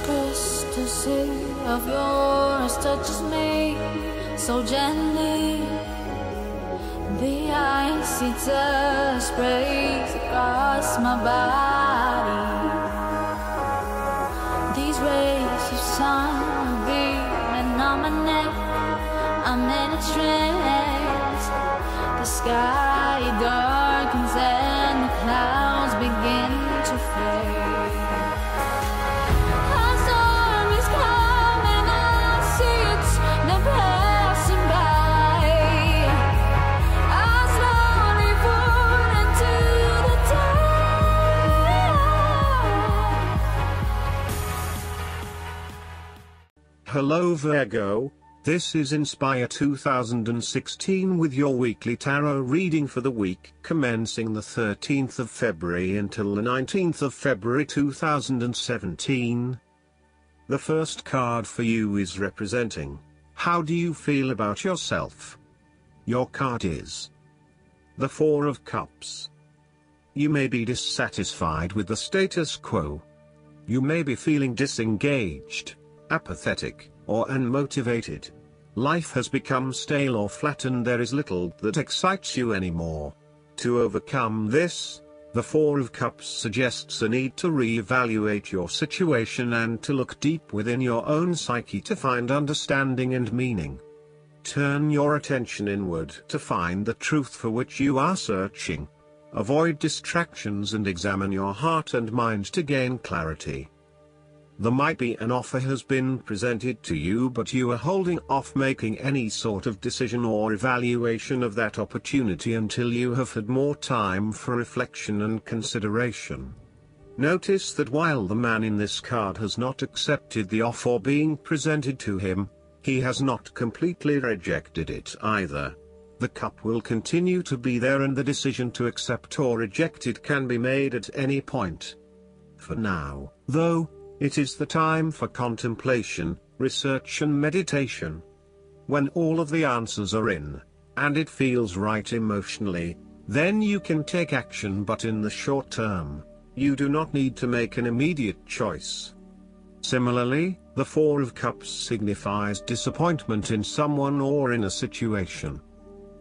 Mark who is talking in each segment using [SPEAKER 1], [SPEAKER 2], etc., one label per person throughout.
[SPEAKER 1] This sea of yours touches me so gently. The icy touch sprays across my body. These rays of sun beaming on my neck. I'm in a trance. The sky
[SPEAKER 2] Hello Virgo, this is Inspire 2016 with your weekly tarot reading for the week commencing the 13th of February until the 19th of February 2017. The first card for you is representing, how do you feel about yourself? Your card is the Four of Cups. You may be dissatisfied with the status quo. You may be feeling disengaged, apathetic, or unmotivated. Life has become stale or flat and there is little that excites you anymore. To overcome this, the Four of Cups suggests a need to re-evaluate your situation and to look deep within your own psyche to find understanding and meaning. Turn your attention inward to find the truth for which you are searching. Avoid distractions and examine your heart and mind to gain clarity. There might be an offer has been presented to you but you are holding off making any sort of decision or evaluation of that opportunity until you have had more time for reflection and consideration. Notice that while the man in this card has not accepted the offer being presented to him, he has not completely rejected it either. The cup will continue to be there and the decision to accept or reject it can be made at any point. For now, though, it is the time for contemplation, research and meditation. When all of the answers are in, and it feels right emotionally, then you can take action but in the short term, you do not need to make an immediate choice. Similarly, the Four of Cups signifies disappointment in someone or in a situation.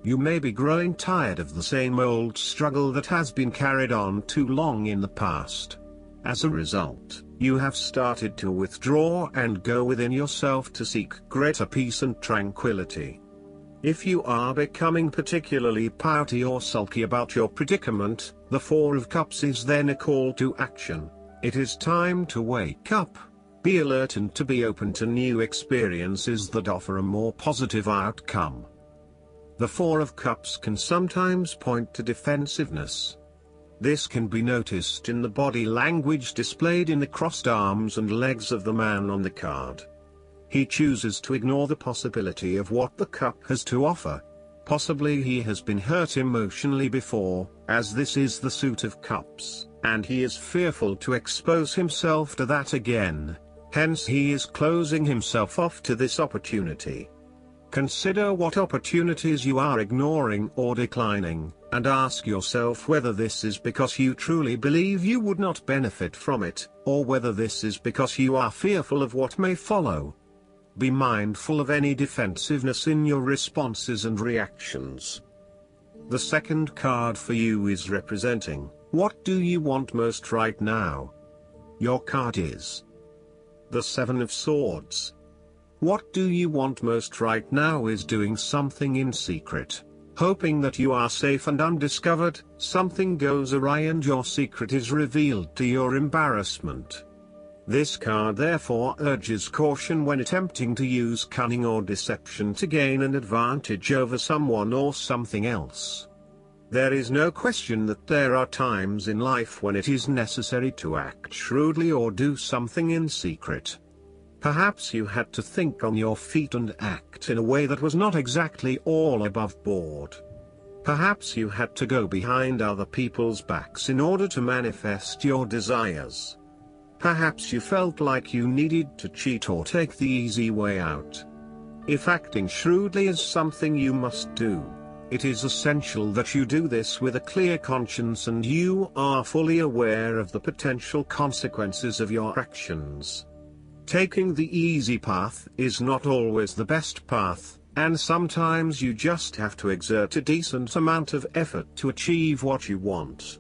[SPEAKER 2] You may be growing tired of the same old struggle that has been carried on too long in the past. As a result, you have started to withdraw and go within yourself to seek greater peace and tranquility. If you are becoming particularly pouty or sulky about your predicament, the Four of Cups is then a call to action. It is time to wake up, be alert and to be open to new experiences that offer a more positive outcome. The Four of Cups can sometimes point to defensiveness. This can be noticed in the body language displayed in the crossed arms and legs of the man on the card. He chooses to ignore the possibility of what the cup has to offer. Possibly he has been hurt emotionally before, as this is the suit of cups, and he is fearful to expose himself to that again. Hence he is closing himself off to this opportunity. Consider what opportunities you are ignoring or declining, and ask yourself whether this is because you truly believe you would not benefit from it, or whether this is because you are fearful of what may follow. Be mindful of any defensiveness in your responses and reactions. The second card for you is representing, what do you want most right now? Your card is the Seven of Swords. What do you want most right now is doing something in secret. Hoping that you are safe and undiscovered, something goes awry and your secret is revealed to your embarrassment. This card therefore urges caution when attempting to use cunning or deception to gain an advantage over someone or something else. There is no question that there are times in life when it is necessary to act shrewdly or do something in secret. Perhaps you had to think on your feet and act in a way that was not exactly all above board. Perhaps you had to go behind other people's backs in order to manifest your desires. Perhaps you felt like you needed to cheat or take the easy way out. If acting shrewdly is something you must do, it is essential that you do this with a clear conscience and you are fully aware of the potential consequences of your actions. Taking the easy path is not always the best path, and sometimes you just have to exert a decent amount of effort to achieve what you want.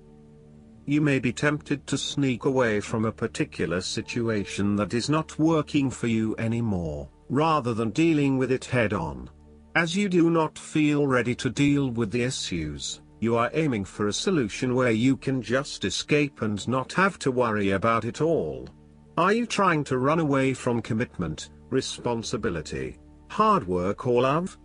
[SPEAKER 2] You may be tempted to sneak away from a particular situation that is not working for you anymore, rather than dealing with it head on. As you do not feel ready to deal with the issues, you are aiming for a solution where you can just escape and not have to worry about it all. Are you trying to run away from commitment, responsibility, hard work or love?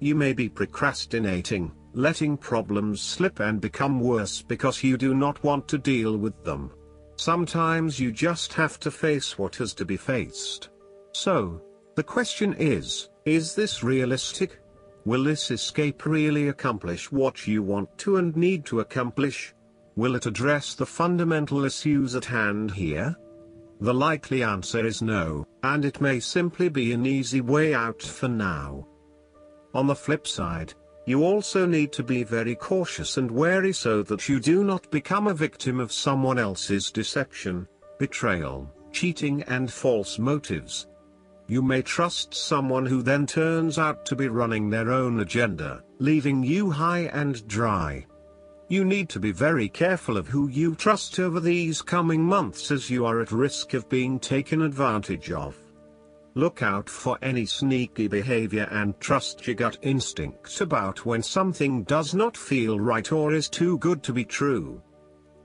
[SPEAKER 2] You may be procrastinating, letting problems slip and become worse because you do not want to deal with them. Sometimes you just have to face what has to be faced. So, the question is, is this realistic? Will this escape really accomplish what you want to and need to accomplish? Will it address the fundamental issues at hand here? The likely answer is no, and it may simply be an easy way out for now. On the flip side, you also need to be very cautious and wary so that you do not become a victim of someone else's deception, betrayal, cheating and false motives, you may trust someone who then turns out to be running their own agenda, leaving you high and dry. You need to be very careful of who you trust over these coming months as you are at risk of being taken advantage of. Look out for any sneaky behavior and trust your gut instinct about when something does not feel right or is too good to be true.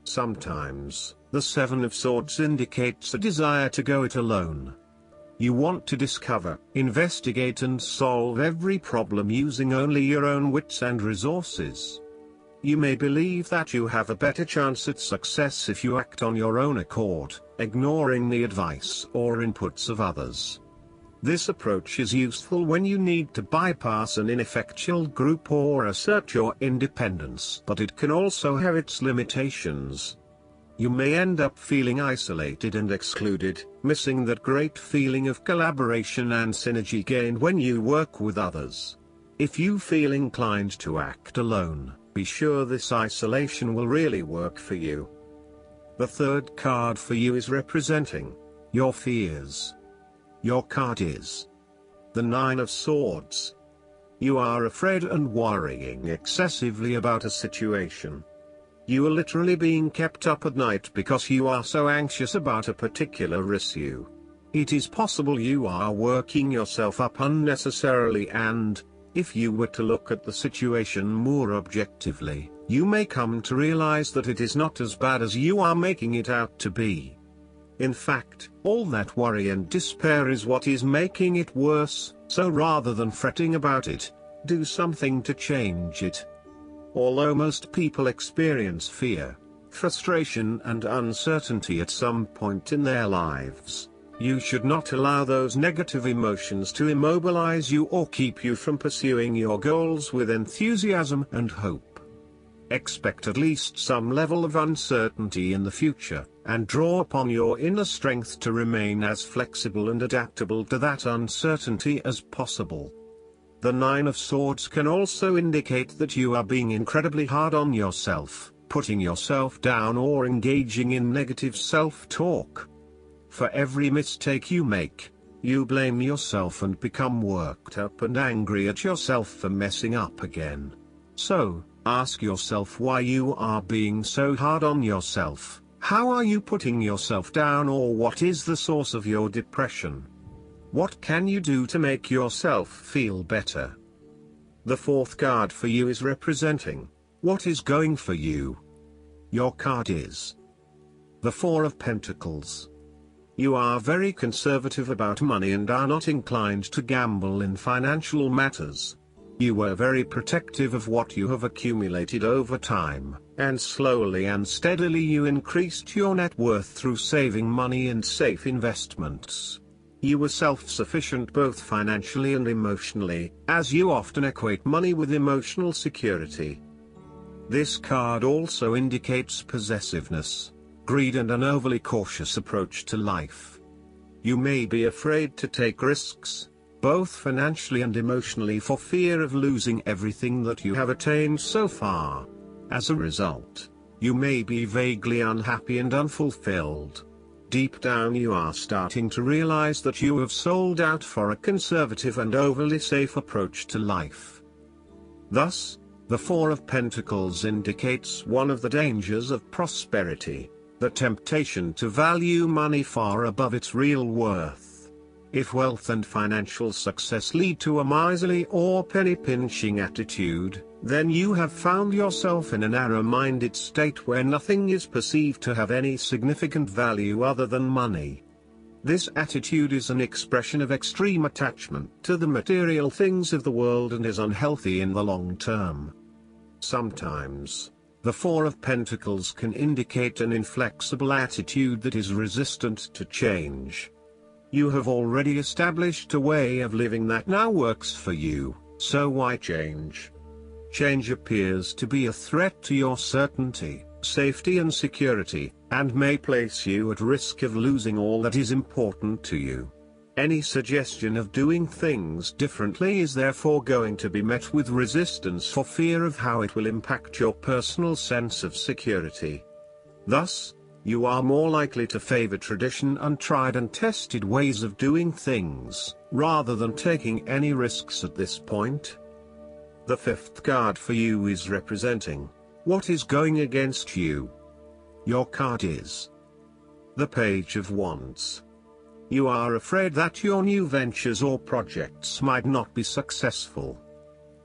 [SPEAKER 2] Sometimes, the Seven of Swords indicates a desire to go it alone. You want to discover, investigate and solve every problem using only your own wits and resources. You may believe that you have a better chance at success if you act on your own accord, ignoring the advice or inputs of others. This approach is useful when you need to bypass an ineffectual group or assert your independence but it can also have its limitations. You may end up feeling isolated and excluded, missing that great feeling of collaboration and synergy gained when you work with others. If you feel inclined to act alone, be sure this isolation will really work for you. The third card for you is representing your fears. Your card is the Nine of Swords. You are afraid and worrying excessively about a situation. You are literally being kept up at night because you are so anxious about a particular issue. It is possible you are working yourself up unnecessarily and, if you were to look at the situation more objectively, you may come to realize that it is not as bad as you are making it out to be. In fact, all that worry and despair is what is making it worse, so rather than fretting about it, do something to change it. Although most people experience fear, frustration and uncertainty at some point in their lives, you should not allow those negative emotions to immobilize you or keep you from pursuing your goals with enthusiasm and hope. Expect at least some level of uncertainty in the future, and draw upon your inner strength to remain as flexible and adaptable to that uncertainty as possible. The Nine of Swords can also indicate that you are being incredibly hard on yourself, putting yourself down or engaging in negative self-talk. For every mistake you make, you blame yourself and become worked up and angry at yourself for messing up again. So, ask yourself why you are being so hard on yourself, how are you putting yourself down or what is the source of your depression? What can you do to make yourself feel better? The fourth card for you is representing what is going for you. Your card is the Four of Pentacles. You are very conservative about money and are not inclined to gamble in financial matters. You were very protective of what you have accumulated over time, and slowly and steadily you increased your net worth through saving money and safe investments. You were self-sufficient both financially and emotionally, as you often equate money with emotional security. This card also indicates possessiveness, greed and an overly cautious approach to life. You may be afraid to take risks, both financially and emotionally for fear of losing everything that you have attained so far. As a result, you may be vaguely unhappy and unfulfilled. deep down you are starting to realize that you have sold out for a conservative and overly safe approach to life. Thus, the Four of Pentacles indicates one of the dangers of prosperity, the temptation to value money far above its real worth. If wealth and financial success lead to a miserly or penny-pinching attitude, then you have found yourself in a narrow-minded state where nothing is perceived to have any significant value other than money. This attitude is an expression of extreme attachment to the material things of the world and is unhealthy in the long term. Sometimes, the Four of Pentacles can indicate an inflexible attitude that is resistant to change. You have already established a way of living that now works for you, so why change? Change appears to be a threat to your certainty, safety and security, and may place you at risk of losing all that is important to you. Any suggestion of doing things differently is therefore going to be met with resistance for fear of how it will impact your personal sense of security. Thus, you are more likely to favor tradition and tried and tested ways of doing things, rather than taking any risks at this point. The fifth card for you is representing what is going against you. Your card is the Page of Wands. You are afraid that your new ventures or projects might not be successful.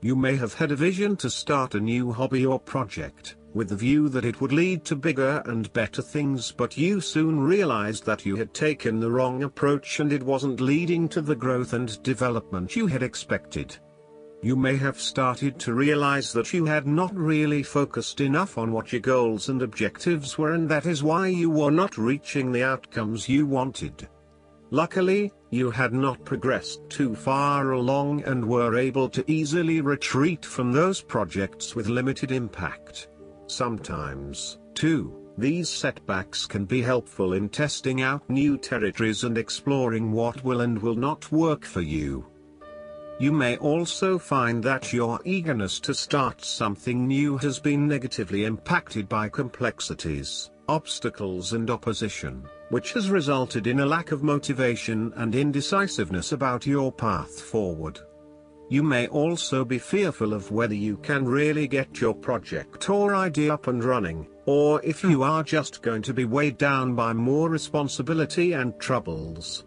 [SPEAKER 2] You may have had a vision to start a new hobby or project, with the view that it would lead to bigger and better things but you soon realized that you had taken the wrong approach and it wasn't leading to the growth and development you had expected you may have started to realize that you had not really focused enough on what your goals and objectives were and that is why you were not reaching the outcomes you wanted. Luckily, you had not progressed too far along and were able to easily retreat from those projects with limited impact. Sometimes, too, these setbacks can be helpful in testing out new territories and exploring what will and will not work for you. You may also find that your eagerness to start something new has been negatively impacted by complexities, obstacles and opposition, which has resulted in a lack of motivation and indecisiveness about your path forward. You may also be fearful of whether you can really get your project or idea up and running, or if you are just going to be weighed down by more responsibility and troubles.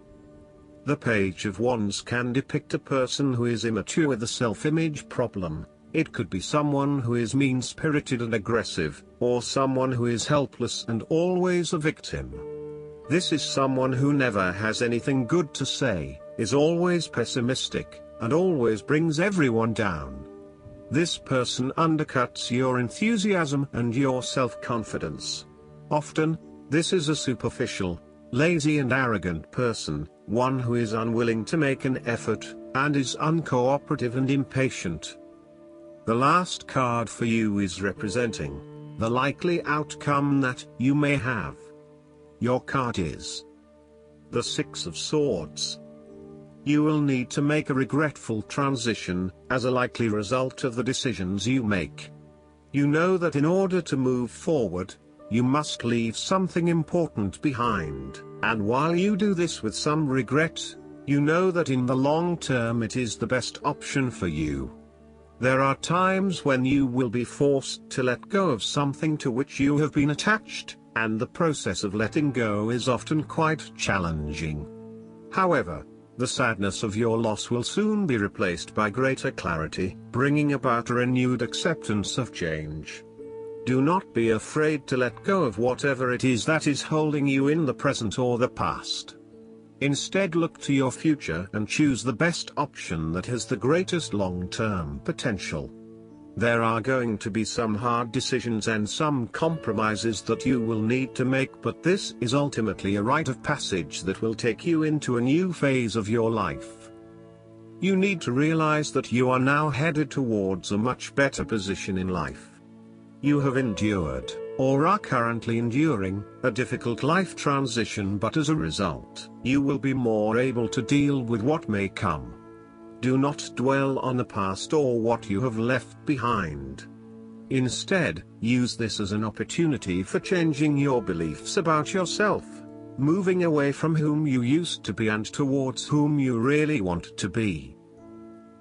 [SPEAKER 2] The Page of Wands can depict a person who is immature with a self-image problem. It could be someone who is mean-spirited and aggressive, or someone who is helpless and always a victim. This is someone who never has anything good to say, is always pessimistic, and always brings everyone down. This person undercuts your enthusiasm and your self-confidence. Often, this is a superficial, lazy and arrogant person, one who is unwilling to make an effort, and is uncooperative and impatient. The last card for you is representing the likely outcome that you may have. Your card is the Six of Swords. You will need to make a regretful transition, as a likely result of the decisions you make. You know that in order to move forward, you must leave something important behind, and while you do this with some regret, you know that in the long term it is the best option for you. There are times when you will be forced to let go of something to which you have been attached, and the process of letting go is often quite challenging. However, the sadness of your loss will soon be replaced by greater clarity, bringing about a renewed acceptance of change. Do not be afraid to let go of whatever it is that is holding you in the present or the past. Instead look to your future and choose the best option that has the greatest long-term potential. There are going to be some hard decisions and some compromises that you will need to make but this is ultimately a rite of passage that will take you into a new phase of your life. You need to realize that you are now headed towards a much better position in life. You have endured, or are currently enduring, a difficult life transition but as a result, you will be more able to deal with what may come. Do not dwell on the past or what you have left behind. Instead, use this as an opportunity for changing your beliefs about yourself. moving away from whom you used to be and towards whom you really want to be.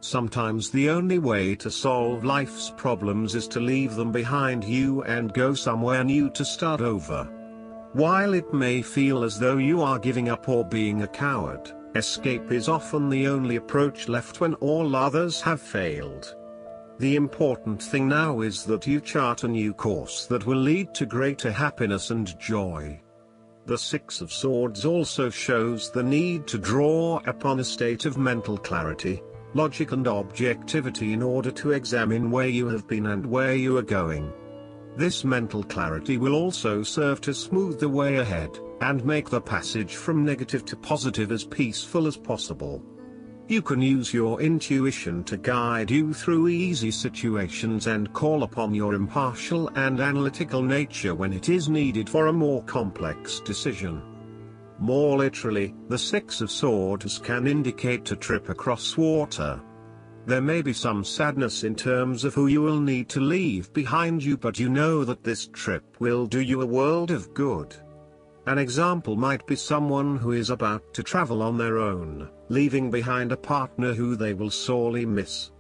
[SPEAKER 2] Sometimes the only way to solve life's problems is to leave them behind you and go somewhere new to start over. While it may feel as though you are giving up or being a coward, escape is often the only approach left when all others have failed. The important thing now is that you chart a new course that will lead to greater happiness and joy. The Six of Swords also shows the need to draw upon a state of mental clarity, logic and objectivity in order to examine where you have been and where you are going. This mental clarity will also serve to smooth the way ahead, and make the passage from negative to positive as peaceful as possible. You can use your intuition to guide you through easy situations and call upon your impartial and analytical nature when it is needed for a more complex decision. More literally, the Six of Swords can indicate a trip across water. There may be some sadness in terms of who you will need to leave behind you but you know that this trip will do you a world of good. An example might be someone who is about to travel on their own, leaving behind a partner who they will sorely miss.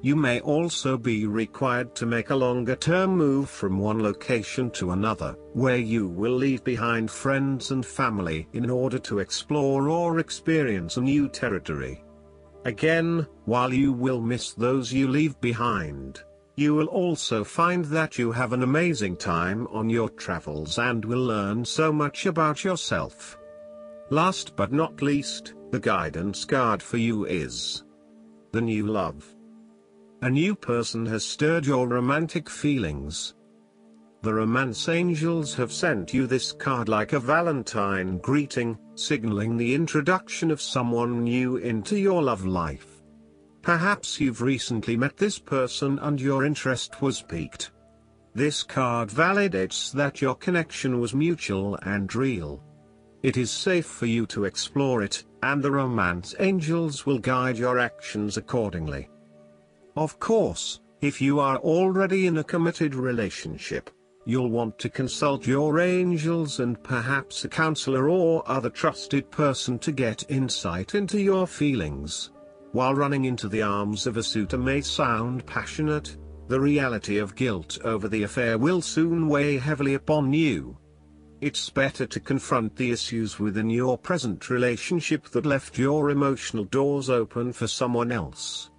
[SPEAKER 2] You may also be required to make a longer term move from one location to another, where you will leave behind friends and family in order to explore or experience a new territory. Again, while you will miss those you leave behind, you will also find that you have an amazing time on your travels and will learn so much about yourself. Last but not least, the guidance card for you is the new love. A new person has stirred your romantic feelings. The romance angels have sent you this card like a Valentine greeting, signaling the introduction of someone new into your love life. Perhaps you've recently met this person and your interest was piqued. This card validates that your connection was mutual and real. It is safe for you to explore it, and the romance angels will guide your actions accordingly. Of course, if you are already in a committed relationship, you'll want to consult your angels and perhaps a counselor or other trusted person to get insight into your feelings. While running into the arms of a suitor may sound passionate, the reality of guilt over the affair will soon weigh heavily upon you. It's better to confront the issues within your present relationship that left your emotional doors open for someone else.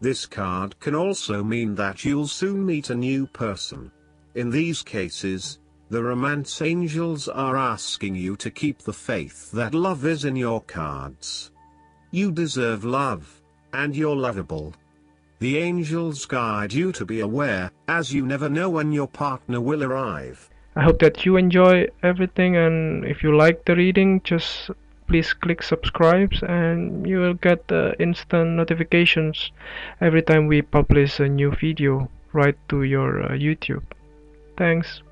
[SPEAKER 2] This card can also mean that you'll soon meet a new person. In these cases, the romance angels are asking you to keep the faith that love is in your cards. You deserve love, and you're lovable. The angels guide you to be aware, as you never know when your partner will arrive.
[SPEAKER 3] I hope that you enjoy everything and if you like the reading just please click subscribe and you will get uh, instant notifications every time we publish a new video right to your uh, YouTube. Thanks.